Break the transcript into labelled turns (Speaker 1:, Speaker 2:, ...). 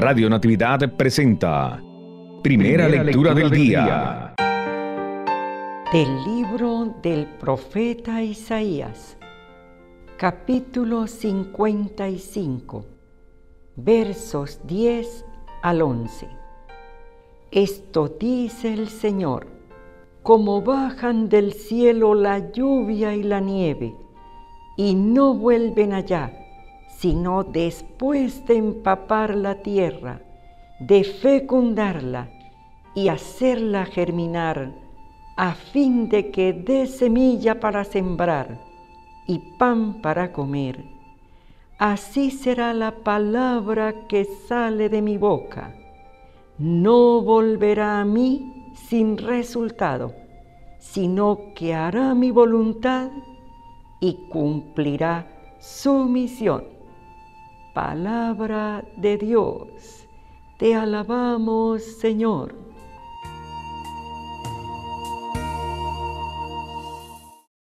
Speaker 1: Radio Natividad presenta Primera, lectura, del, día.
Speaker 2: Del libro del profeta Isaías, capítulo 55, versos 10 al 11. Esto dice el Señor, como bajan del cielo la lluvia y la nieve, y no vuelven allá sino después de empapar la tierra, de fecundarla y hacerla germinar, a fin de que dé semilla para sembrar y pan para comer. Así será la palabra que sale de mi boca. No volverá a mí sin resultado, sino que hará mi voluntad y cumplirá su misión palabra de Dios. Te alabamos, Señor.